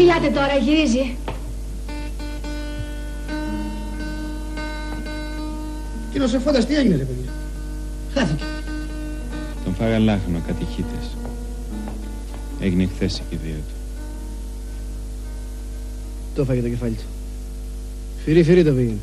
μιλάτε τώρα, γυρίζει. Κύριο Σεφώντας, τι έγινε ρε παιδιά; Χάθηκε. Τον φάγαν λάχνο κατηχήτες. Έγινε χθες η κηδεία του. Το φάγε το κεφάλι του. Φυρί, φυρί το πήγαινε.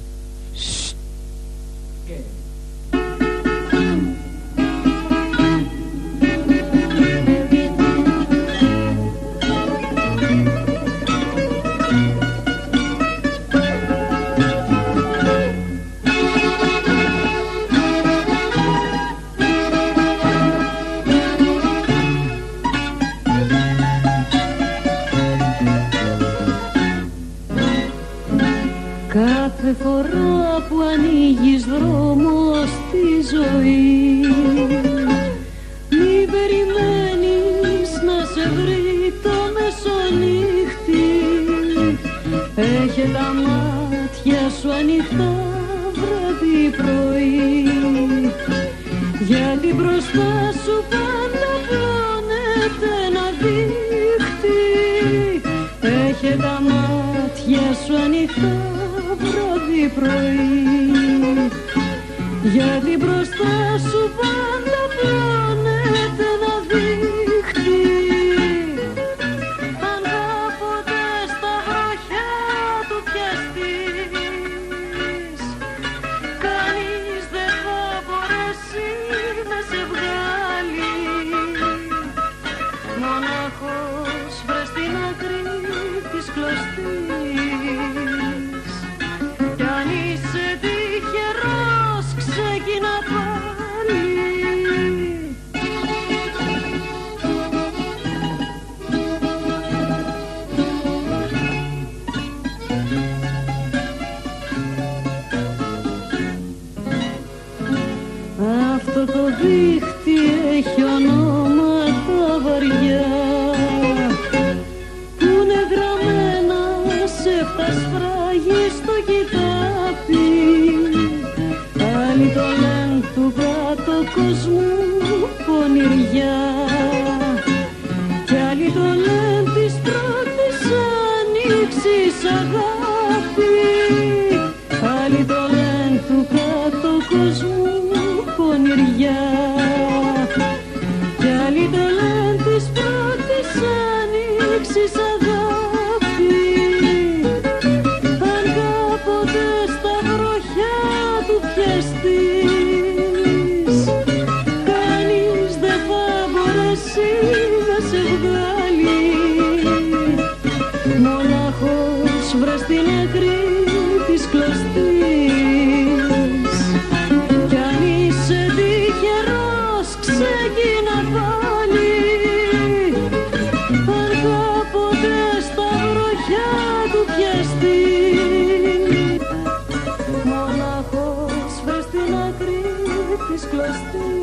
Κάθε φορά που ανοίγεις δρόμο στη ζωή. Μην περιμένεις να σε βρει το μεσονύχτη. Έχε τα μάτια σου ανοιχτά βράδυ πρωί. Γιατί μπροστά σου πάντα πλώνεται ένα δίχτυ. Έχε τα μάτια σου ανοιχτά βράδυ πρωί. Γιατί μπροστά σου πάντα πλώνεται ένα δίχτυ. Αν κάποτε στα βροχιά του πιαστείς Κανείς δεν θα μπορέσει να σε βγάλει. Μονάχος βρες την άκρη της κλωστής Αυτό το δίχτυ έχει ονόματα βαριά. Που είναι γραμμένα σε φράγει στο κοιτάπι. Άλλοι το λένε του κάτω κόσμου πονηριά. Κι άλλοι το λένε της πρώτης ανοίξης αγάπη. Άλλοι το λένε του κάτω κόσμου άκρη της κλωστής κι αν είσαι τυχερός ξεκίνα πάλι. Αν κάποτε στα βροχιά του πιαστεί μοναχός βρες την άκρη της κλωστής